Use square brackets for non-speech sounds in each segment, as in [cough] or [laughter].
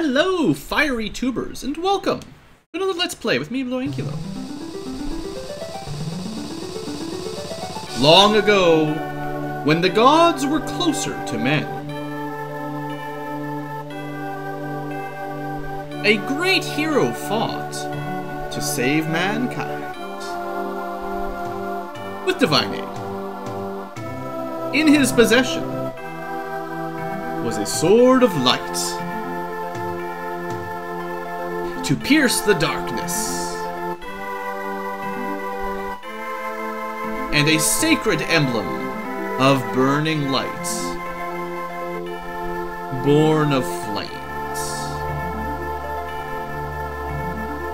Hello, fiery tubers, and welcome to another Let's Play with me, BlueAnkylo. Long ago, when the gods were closer to men, a great hero fought to save mankind with divine aid. In his possession was a sword of light to pierce the darkness. And a sacred emblem of burning light, born of flames.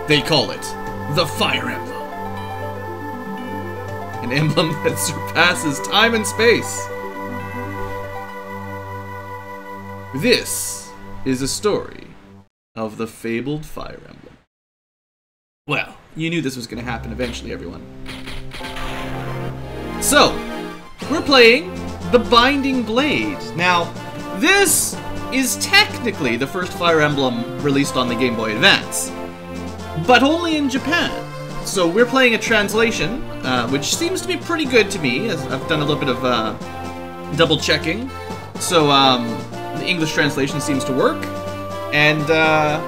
They call it the Fire Emblem. An emblem [laughs] that surpasses time and space. This is a story of the fabled Fire Emblem. Well, you knew this was going to happen eventually, everyone. So, we're playing The Binding Blade. Now, this is technically the first Fire Emblem released on the Game Boy Advance, but only in Japan. So we're playing a translation, uh, which seems to be pretty good to me, as I've done a little bit of uh, double checking. So um, the English translation seems to work, and uh,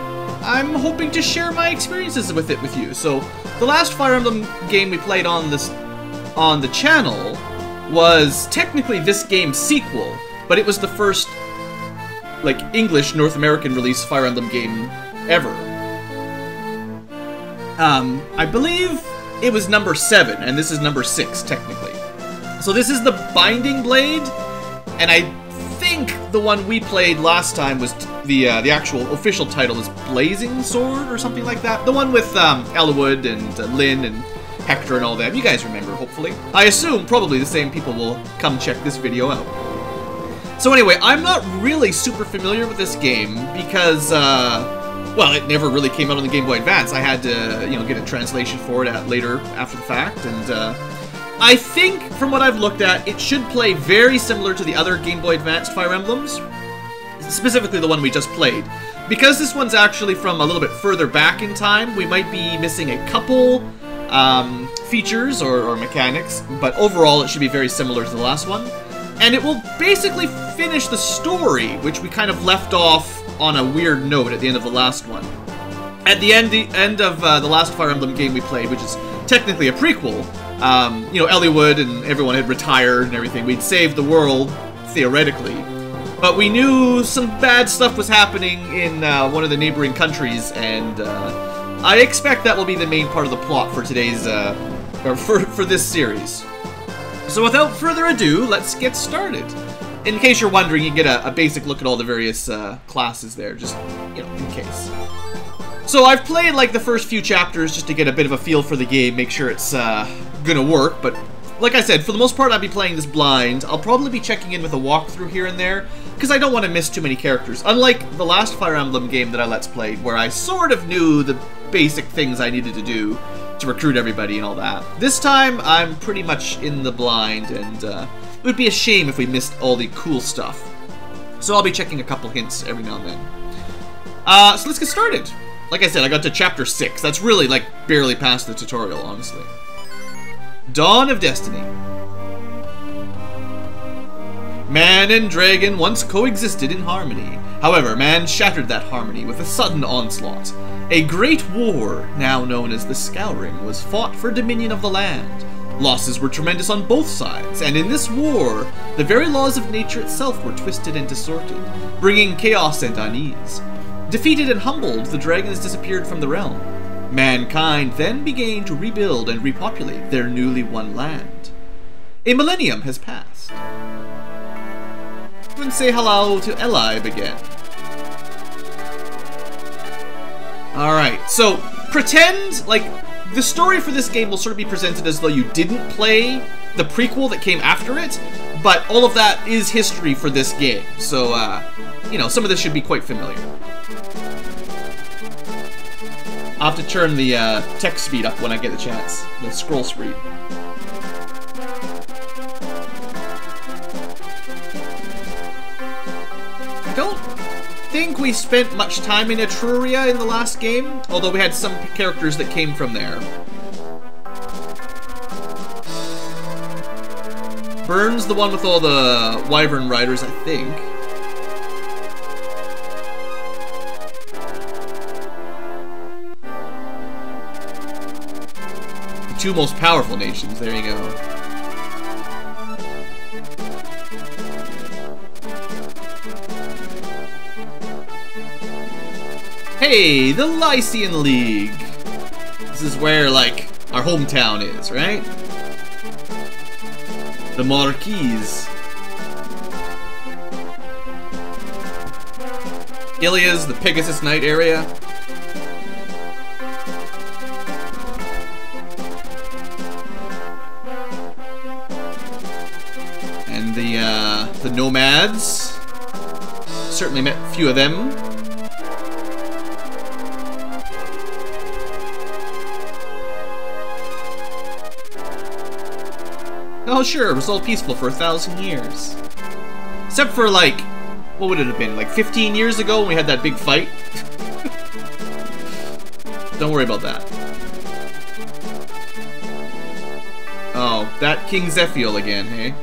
I'm hoping to share my experiences with it with you. So the last Fire Emblem game we played on this on the channel was technically this game's sequel, but it was the first like English North American release Fire Emblem game ever. Um, I believe it was number seven, and this is number six technically. So this is the Binding Blade, and I think the one we played last time was the uh, the actual official title is Blazing Sword or something like that. The one with um, Eliwood and uh, Lyn and Hector and all that. You guys remember, hopefully. I assume probably the same people will come check this video out. So anyway, I'm not really super familiar with this game because, uh, well, it never really came out on the Game Boy Advance. I had to, you know, get a translation for it at later after the fact, and uh, I think from what I've looked at, it should play very similar to the other Game Boy Advanced Fire Emblems, specifically the one we just played. Because this one's actually from a little bit further back in time, we might be missing a couple um, features or, or mechanics, but overall it should be very similar to the last one. And it will basically finish the story, which we kind of left off on a weird note at the end of the last one. At the end, the end of uh, the last Fire Emblem game we played, which is technically a prequel, um, you know, Eliwood and everyone had retired and everything. We'd saved the world, theoretically. But we knew some bad stuff was happening in uh, one of the neighboring countries, and uh, I expect that will be the main part of the plot for today's, uh, or for, for this series. So without further ado, let's get started. In case you're wondering, you get a, a basic look at all the various uh, classes there, just, you know, in case. So I've played like the first few chapters just to get a bit of a feel for the game, make sure it's uh, gonna work, but like I said, for the most part I'll be playing this blind. I'll probably be checking in with a walkthrough here and there, because I don't want to miss too many characters. Unlike the last Fire Emblem game that I Let's Played, where I sort of knew the basic things I needed to do to recruit everybody and all that. This time, I'm pretty much in the blind, and uh, it would be a shame if we missed all the cool stuff. So I'll be checking a couple hints every now and then. Uh, so let's get started. Like I said, I got to chapter 6. That's really, like, barely past the tutorial, honestly. Dawn of Destiny. Man and dragon once coexisted in harmony. However, man shattered that harmony with a sudden onslaught. A great war, now known as the Scouring, was fought for dominion of the land. Losses were tremendous on both sides, and in this war, the very laws of nature itself were twisted and distorted, bringing chaos and unease. Defeated and humbled, the dragons disappeared from the realm. Mankind then began to rebuild and repopulate their newly won land. A millennium has passed. And say hello to Elibe again. Alright, so pretend, like, the story for this game will sort of be presented as though you didn't play the prequel that came after it, but all of that is history for this game. So, uh, you know, some of this should be quite familiar. I'll have to turn the uh, text speed up when I get the chance, the scroll speed. I don't think we spent much time in Etruria in the last game, although we had some characters that came from there. Bern's the one with all the Wyvern Riders, I think. Two most powerful nations, there you go. Hey, the Lycian League! This is where, like, our hometown is, right? The Marquise. Ilia's, the Pegasus Knight area. Nomads. Certainly met a few of them. Oh sure, it was all peaceful for a thousand years. Except for like, what would it have been, like 15 years ago when we had that big fight? [laughs] Don't worry about that. Oh, that King Zephiel again, hey?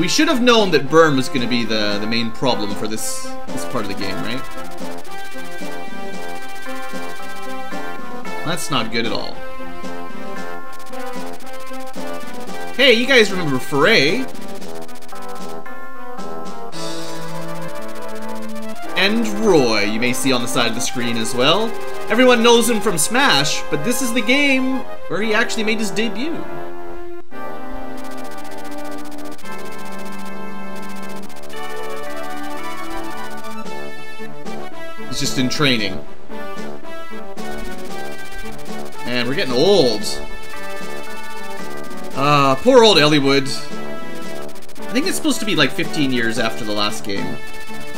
We should have known that Bern was going to be the, the main problem for this, this part of the game, right? That's not good at all. Hey, you guys remember Pherae? And Roy, you may see on the side of the screen as well. Everyone knows him from Smash, but this is the game where he actually made his debut. In training. Man, we're getting old. Ah, uh, poor old Eliwood. I think it's supposed to be like 15 years after the last game.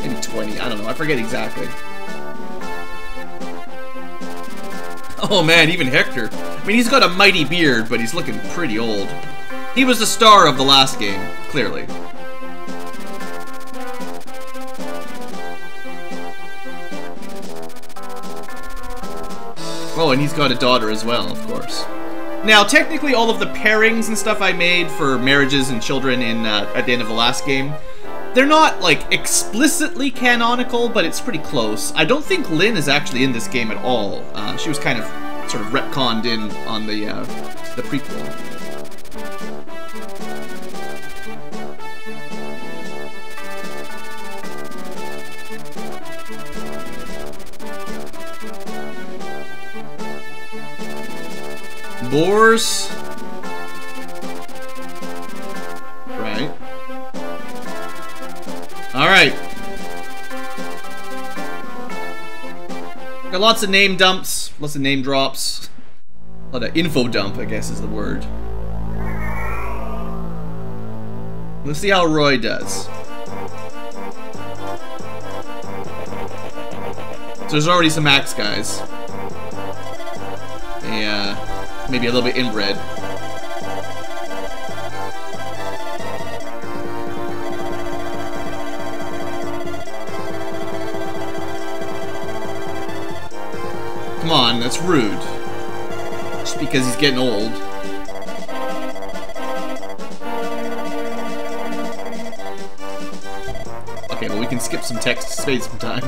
Maybe 20, I don't know, I forget exactly. Oh man, even Hector. I mean, he's got a mighty beard, but he's looking pretty old. He was the star of the last game, clearly. Oh, and he's got a daughter as well, of course. Now, technically, all of the pairings and stuff I made for marriages and children in uh, at the end of the last game, they're not, like, explicitly canonical, but it's pretty close. I don't think Lyn is actually in this game at all. Uh, she was kind of sort of retconned in on the, uh, the prequel. Bors. Right. Alright. Got lots of name dumps, lots of name drops. A lot of info dump, I guess is the word. Let's see how Roy does. So there's already some axe guys. Yeah maybe a little bit inbred. Come on, that's rude. Just because he's getting old. Okay, well we can skip some text to save some time.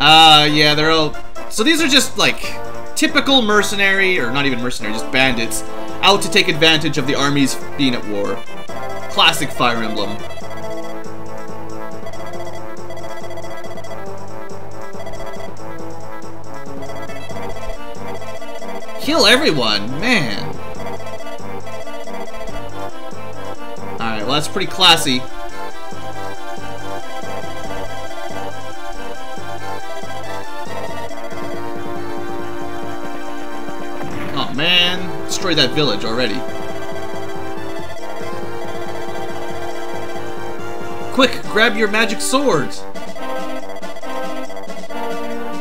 Uh, yeah, they're all... So these are just, like, typical mercenary, or not even mercenary, just bandits, out to take advantage of the armies being at war. Classic Fire Emblem. Kill everyone, man. Alright, well that's pretty classy. Destroyed that village already. Quick, grab your magic swords!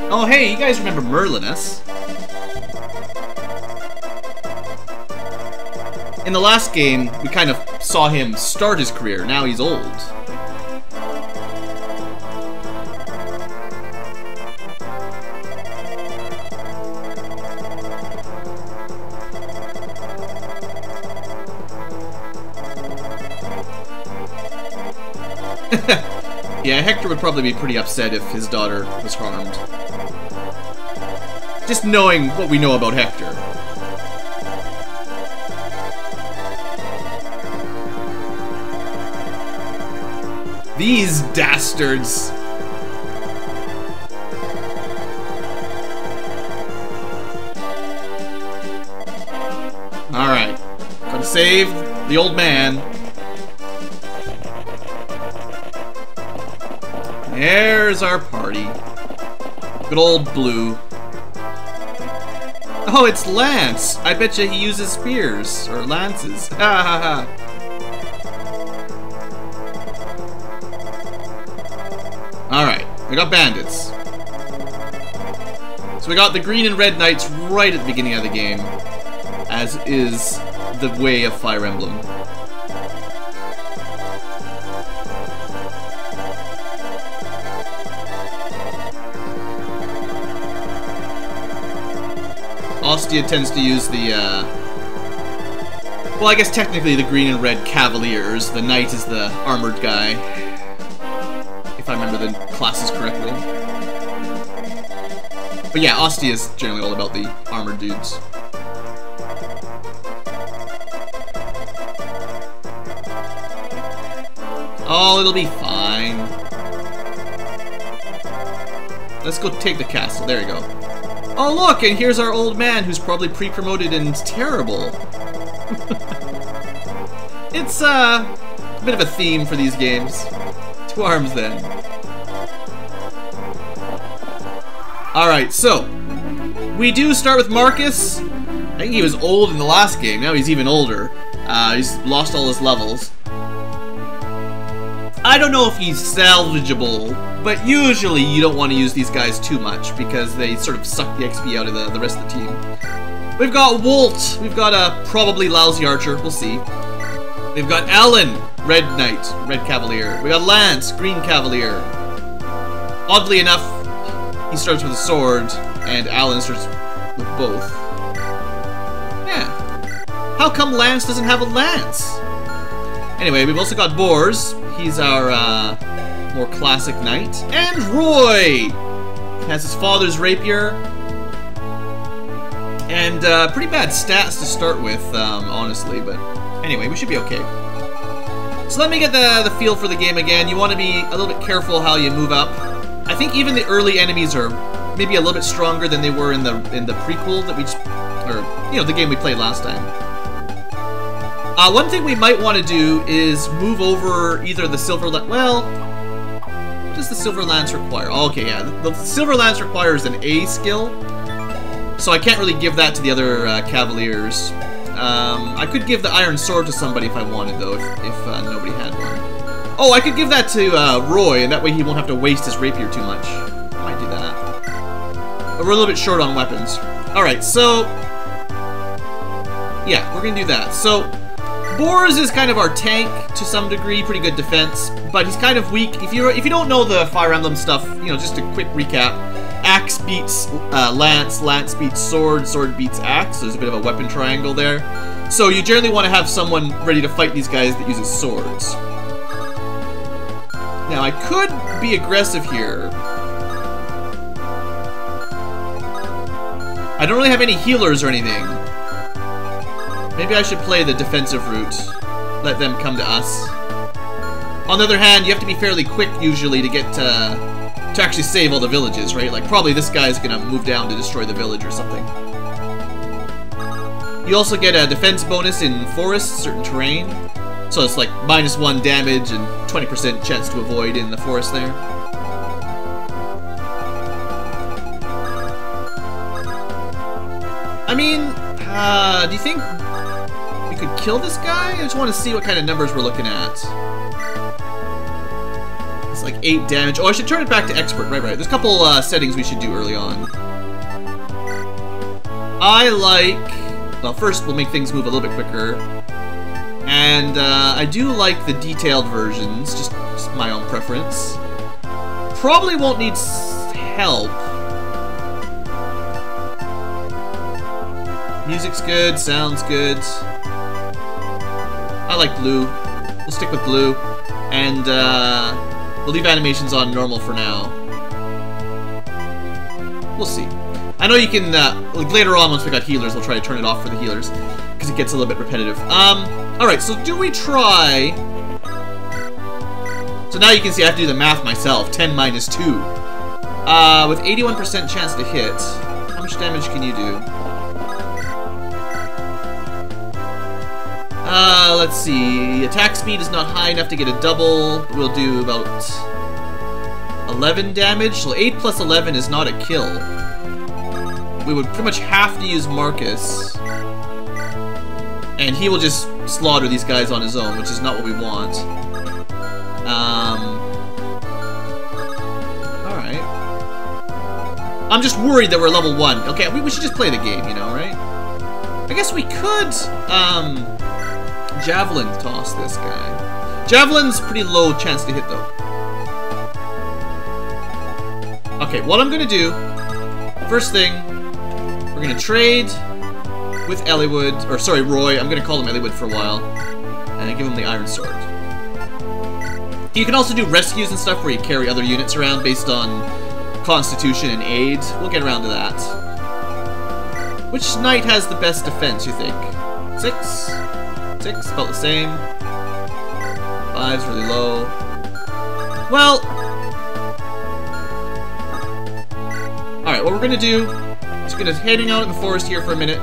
Oh hey, you guys remember Merlinus? in the last game, we kind of saw him start his career. Now he's old. Yeah, Hector would probably be pretty upset if his daughter was harmed. Just knowing what we know about Hector. These dastards! Alright. Gotta save the old man. There's our party. Good old Blue. Oh, it's Lance! I bet you he uses spears, or lances. [laughs] Ha ha ha. Alright, we got bandits. So we got the green and red knights right at the beginning of the game, as is the way of Fire Emblem. Ostia tends to use the, uh... Well, I guess technically the green and red cavaliers. The knight is the armored guy. If I remember the classes correctly. But yeah, Ostia is generally all about the armored dudes. Oh, it'll be fine. Let's go take the castle. There you go. Oh look, and here's our old man who's probably pre-promoted and terrible. [laughs] it's uh, a bit of a theme for these games. Two arms then. Alright, so, we do start with Marcus. I think he was old in the last game, now he's even older. Uh, he's lost all his levels. I don't know if he's salvageable, but usually you don't want to use these guys too much because they sort of suck the XP out of the, the rest of the team. We've got Wolt. We've got a probably lousy archer. We'll see. We've got Alan, Red Knight, Red Cavalier. We got Lance, Green Cavalier. Oddly enough, he starts with a sword, and Alan starts with both. Yeah. How come Lance doesn't have a lance? Anyway, we've also got Bors. He's our uh, more classic knight. And Roy! Has his father's rapier. And uh, pretty bad stats to start with, um, honestly, but anyway, we should be okay. So let me get the, the feel for the game again. You want to be a little bit careful how you move up. I think even the early enemies are maybe a little bit stronger than they were in the in the prequel that we just, or, you know, the game we played last time. Uh, one thing we might want to do is move over either the Silver... Well, what does the Silver Lance require? Oh, okay, yeah. The Silver Lance requires an A skill, so I can't really give that to the other uh, Cavaliers. Um, I could give the Iron Sword to somebody if I wanted, though, if, if uh, nobody had one. Oh, I could give that to uh, Roy, and that way he won't have to waste his rapier too much. I might do that. But we're a little bit short on weapons. Alright, so... Yeah, we're gonna do that. So, Bors is kind of our tank to some degree, pretty good defense, but he's kind of weak. If you if you don't know the Fire Emblem stuff, you know, just a quick recap. Axe beats uh, Lance, Lance beats Sword, Sword beats Axe, so there's a bit of a weapon triangle there. So you generally want to have someone ready to fight these guys that uses swords. Now, I could be aggressive here. I don't really have any healers or anything. Maybe I should play the defensive route. Let them come to us. On the other hand, you have to be fairly quick usually to get to, to actually save all the villages, right? Like probably this guy's gonna move down to destroy the village or something. You also get a defense bonus in forests, certain terrain. So it's like minus one damage and 20% chance to avoid in the forest there. I mean, uh, do you think could kill this guy? I just want to see what kind of numbers we're looking at. It's like 8 damage. Oh, I should turn it back to expert. Right, right. There's a couple uh, settings we should do early on. I like... Well, first we'll make things move a little bit quicker. And uh, I do like the detailed versions, just, just my own preference. Probably won't need help. Music's good, sounds good. I like blue. We'll stick with blue. And uh, we'll leave animations on normal for now. We'll see. I know you can, uh, like later on once we got healers, we'll try to turn it off for the healers. Because it gets a little bit repetitive. Um, alright, so do we try... So now you can see I have to do the math myself. 10 minus 2. Uh, with 81% chance to hit, how much damage can you do? Uh, let's see. Attack speed is not high enough to get a double. We'll do about 11 damage. So 8 plus 11 is not a kill. We would pretty much have to use Marcus. And he will just slaughter these guys on his own, which is not what we want. Um... Alright. I'm just worried that we're level 1. Okay, we, we should just play the game, you know, right? I guess we could, um javelin toss this guy. Javelin's pretty low chance to hit, though. Okay, what I'm gonna do, first thing, we're gonna trade with Eliwood, or sorry, Roy, I'm gonna call him Eliwood for a while, and I give him the Iron Sword. You can also do rescues and stuff where you carry other units around based on constitution and aid. We'll get around to that. Which knight has the best defense, you think? Six? Six, about the same. Five's really low. Well... Alright, what we're gonna do is gonna hang out in the forest here for a minute.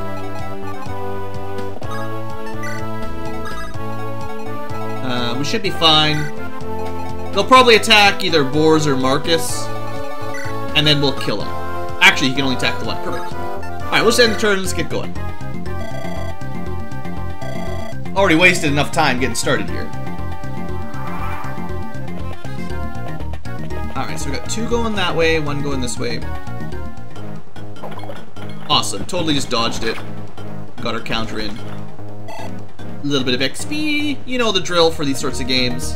Uh, we should be fine. They'll probably attack either Bors or Marcus, and then we'll kill them. Actually, he can only attack the one. Perfect. Alright, we'll just end the turn let's get going. Already wasted enough time getting started here. Alright, so we got two going that way, one going this way. Awesome, totally just dodged it. Got our counter in. A little bit of XP, you know the drill for these sorts of games.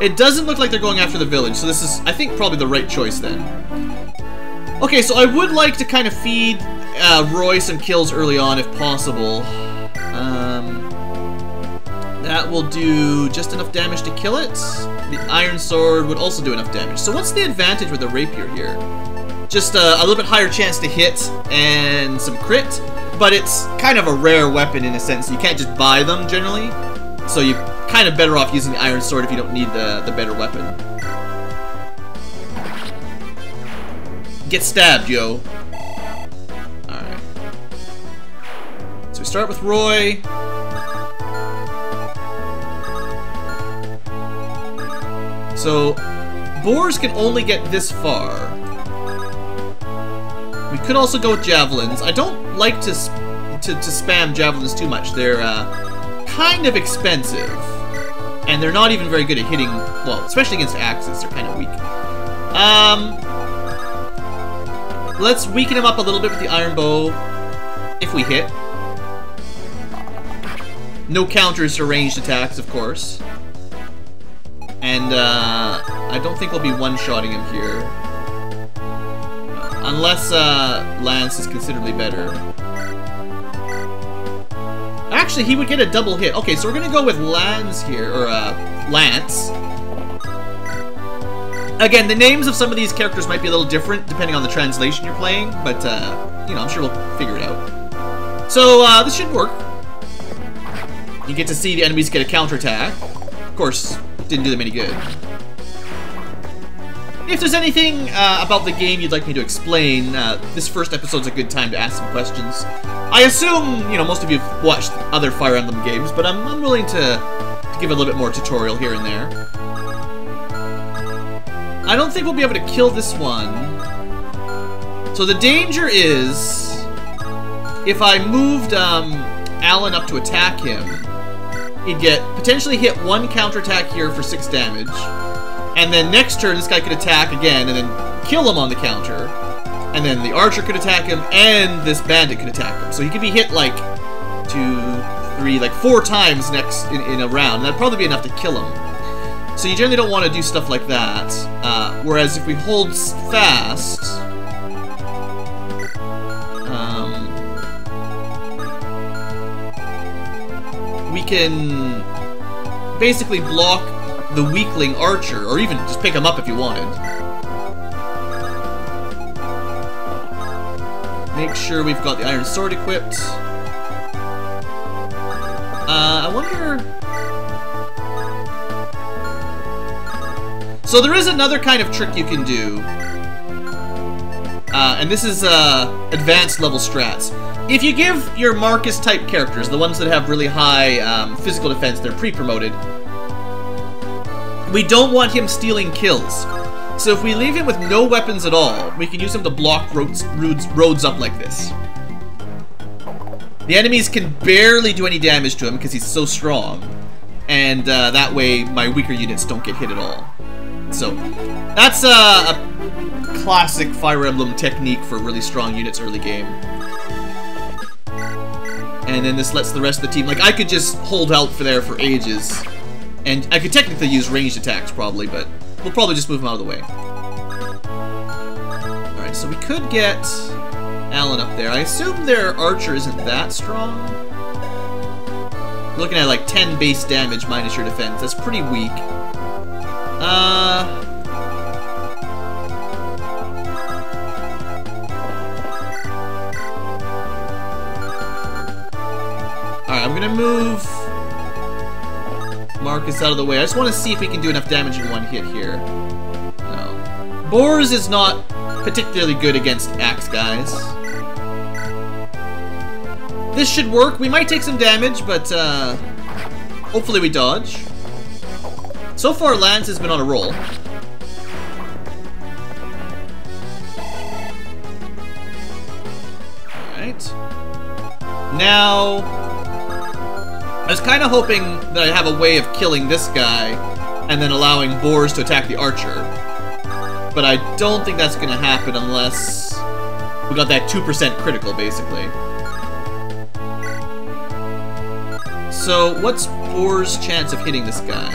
It doesn't look like they're going after the village, so this is, I think, probably the right choice then. Okay, so I would like to kind of feed uh, Roy some kills early on if possible. Will do just enough damage to kill it. The Iron Sword would also do enough damage. So what's the advantage with the Rapier here? Just uh, a little bit higher chance to hit and some crit, but it's kind of a rare weapon in a sense. You can't just buy them generally, so you're kind of better off using the Iron Sword if you don't need the, the better weapon. Get stabbed, yo. Alright. So we start with Roy. So, Bors can only get this far. We could also go with Javelins. I don't like to, to, to spam Javelins too much. They're uh, kind of expensive. And they're not even very good at hitting, well, especially against axes. They're kind of weak. Um, let's weaken him up a little bit with the Iron Bow, if we hit. No counters to ranged attacks, of course. And uh, I don't think we'll be one-shotting him here. Unless uh, Lance is considerably better. Actually, he would get a double hit. Okay, so we're gonna go with Lance here, or uh, Lance. Again, the names of some of these characters might be a little different depending on the translation you're playing, but uh, you know, I'm sure we'll figure it out. So uh, this should work. You get to see the enemies get a counterattack. Of course, didn't do them any good. If there's anything uh, about the game you'd like me to explain, uh, this first episode's a good time to ask some questions. I assume, you know, most of you have watched other Fire Emblem games, but I'm, I'm willing to, to give a little bit more tutorial here and there. I don't think we'll be able to kill this one. So the danger is, if I moved um, Alan up to attack him, he'd get potentially hit one counterattack here for 6 damage. And then next turn, this guy could attack again and then kill him on the counter. And then the archer could attack him and this bandit could attack him. So he could be hit like two, three, like four times next in, in a round. And That'd probably be enough to kill him. So you generally don't want to do stuff like that. Uh, whereas if we hold fast, can basically block the weakling archer, or even just pick him up if you wanted. Make sure we've got the iron sword equipped. Uh, I wonder... So there is another kind of trick you can do. Uh, and this is uh, advanced level strats. If you give your Marcus type characters, the ones that have really high um, physical defense, they're pre-promoted, we don't want him stealing kills. So if we leave him with no weapons at all, we can use him to block roads, roads, roads up like this. The enemies can barely do any damage to him because he's so strong. And uh, that way my weaker units don't get hit at all. So that's uh, a classic Fire Emblem technique for really strong units early game. And then this lets the rest of the team, like I could just hold out for there for ages. And I could technically use ranged attacks probably, but We'll probably just move him out of the way. Alright, so we could get Alan up there. I assume their archer isn't that strong. We're looking at like 10 base damage minus your defense. That's pretty weak. Uh... Gonna move Marcus out of the way. I just want to see if we can do enough damage in one hit here. No. Bors is not particularly good against axe guys. This should work. We might take some damage, but uh, hopefully we dodge. So far, Lance has been on a roll. Alright. Now, was kind of hoping that I'd have a way of killing this guy and then allowing Bors to attack the archer. But I don't think that's going to happen unless we got that 2% critical, basically. So, what's Bors's chance of hitting this guy?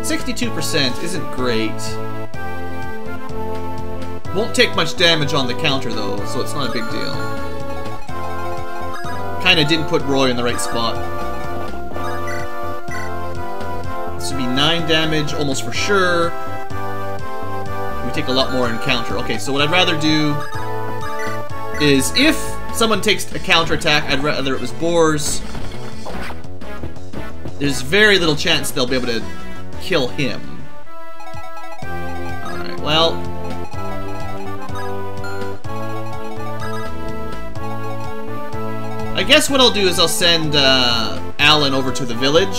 62% isn't great. Won't take much damage on the counter, though, so it's not a big deal kind of didn't put Roy in the right spot. This would be 9 damage, almost for sure. We take a lot more in counter. Okay, so what I'd rather do is if someone takes a counter attack, I'd rather it was Bors. There's very little chance they'll be able to kill him. Alright, well, guess what I'll do is I'll send uh, Alan over to the village.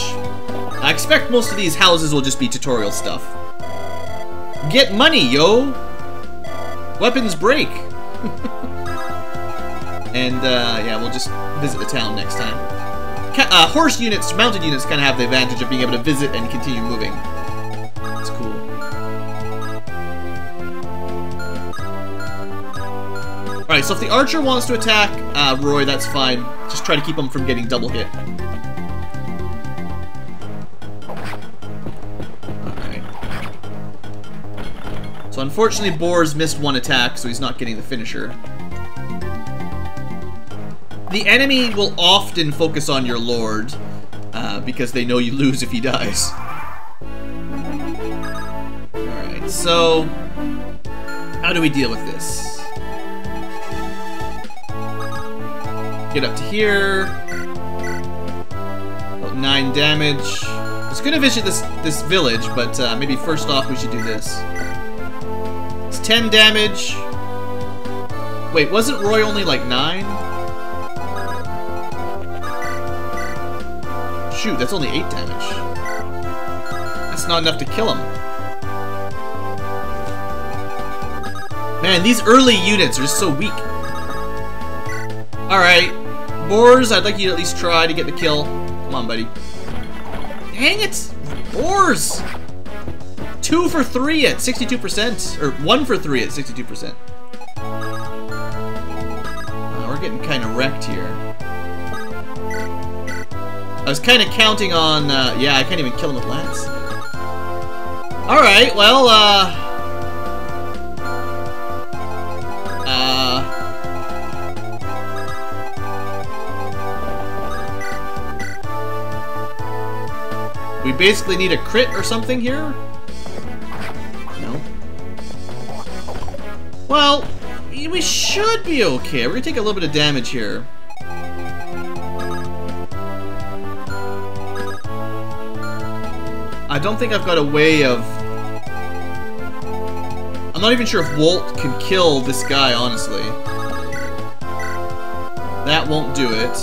I expect most of these houses will just be tutorial stuff. Get money, yo! Weapons break! [laughs] and, uh, yeah, we'll just visit the town next time. uh, horse units, mounted units kind of have the advantage of being able to visit and continue moving. That's cool. Alright, so if the archer wants to attack uh, Roy, that's fine. Just try to keep him from getting double hit. So unfortunately, Bors missed one attack, so he's not getting the finisher. The enemy will often focus on your lord, uh, because they know you lose if he dies. Alright, so... How do we deal with this? Get up to here. About 9 damage. I was gonna visit this, this village, but uh, maybe first off we should do this. It's 10 damage. Wait, wasn't Roy only like 9? Shoot, that's only 8 damage. That's not enough to kill him. Man, these early units are so weak. Alright. Bors, I'd like you to at least try to get the kill. Come on, buddy. Dang it! Bors! Two for three at 62%. Or one for three at 62%. Uh, we're getting kind of wrecked here. I was kind of counting on, uh, yeah, I can't even kill him with Lance. Alright, well. Uh... basically need a crit or something here? No. Well, we should be okay. We're gonna take a little bit of damage here. I don't think I've got a way of... I'm not even sure if Wolt can kill this guy, honestly. That won't do it.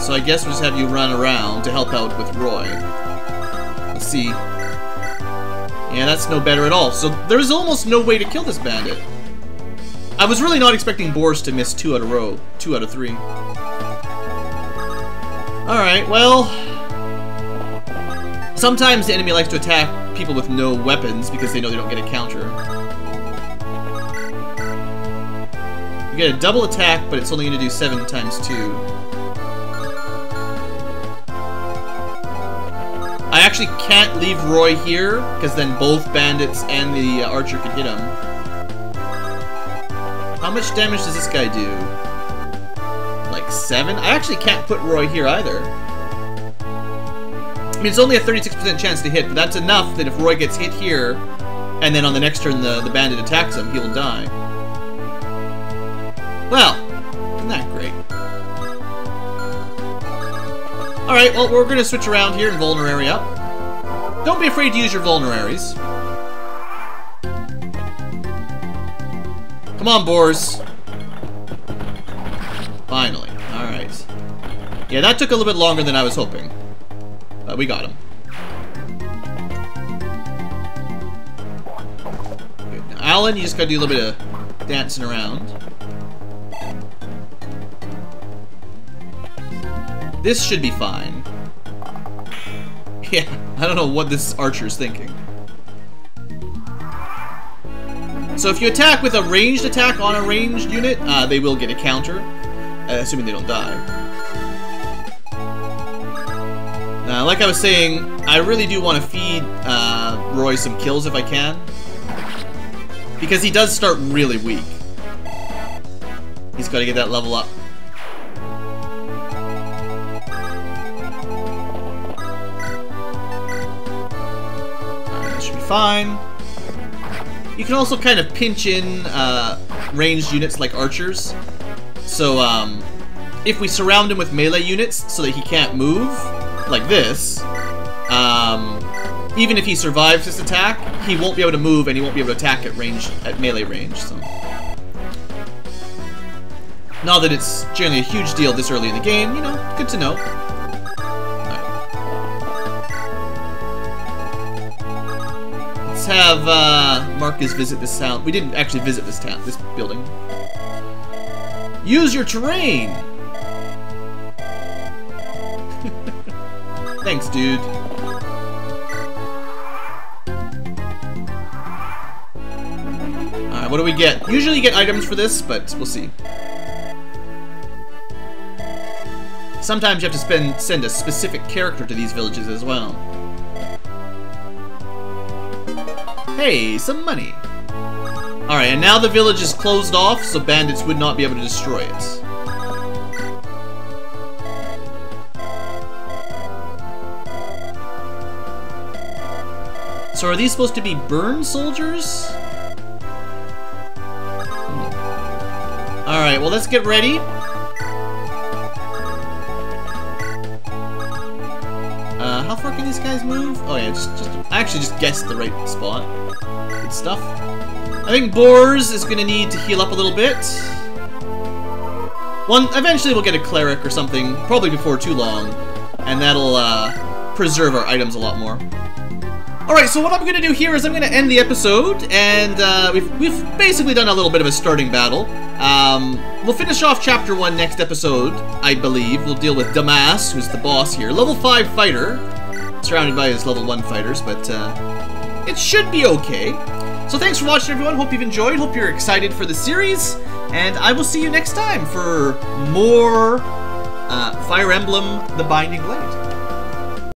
So I guess we'll just have you run around to help out with Roy. See. Yeah, that's no better at all. So there's almost no way to kill this bandit. I was really not expecting Bors to miss two out of row. Two out of three. Alright, well... Sometimes the enemy likes to attack people with no weapons because they know they don't get a counter. You get a double attack, but it's only going to do 7 times 2. Actually can't leave Roy here, because then both bandits and the uh, archer could hit him. How much damage does this guy do? Like 7? I actually can't put Roy here either I mean, it's only a 36% chance to hit, but that's enough that if Roy gets hit here, and then on the next turn the, the bandit attacks him, he'll die. Well, isn't that great? Alright, well, we're going to switch around here and vulnerary up. Don't be afraid to use your vulneraries. Come on, Bors. Finally. Alright. Yeah, that took a little bit longer than I was hoping. But we got him. Alan, you just gotta do a little bit of dancing around. This should be fine. [laughs] Yeah, I don't know what this archer's thinking. So if you attack with a ranged attack on a ranged unit, uh, they will get a counter, uh, assuming they don't die. Like I was saying, I really do want to feed uh, Roy some kills if I can. Because he does start really weak. He's got to get that level up. Fine. You can also kind of pinch in uh, ranged units like archers. So, um, if we surround him with melee units so that he can't move, like this, um, even if he survives this attack, he won't be able to move and he won't be able to attack at range, at melee range, so. Not that it's generally a huge deal this early in the game, you know, good to know. Have uh, Marcus visit this town. We didn't actually visit this town, this building. Use your terrain! [laughs] Thanks, dude. Alright, what do we get? Usually you get items for this, but we'll see. Sometimes you have to spend, send a specific character to these villages as well. Hey, some money. Alright, and now the village is closed off, so bandits would not be able to destroy it. So are these supposed to be Bern soldiers? Alright, well let's get ready. Uh, how far can these guys move? Oh yeah, just, just I actually just guessed the right spot. Stuff. I think Bors is gonna need to heal up a little bit. One, eventually we'll get a cleric or something, probably before too long, and that'll uh, preserve our items a lot more. Alright, so what I'm going to do here is I'm going to end the episode, and uh, we've, we've basically done a little bit of a starting battle. Um, we'll finish off Chapter 1 next episode, I believe. We'll deal with Damas, who's the boss here. Level 5 fighter, surrounded by his level 1 fighters, but uh, it should be okay. So thanks for watching, everyone. Hope you've enjoyed. Hope you're excited for the series, and I will see you next time for more uh, Fire Emblem: The Binding Blade.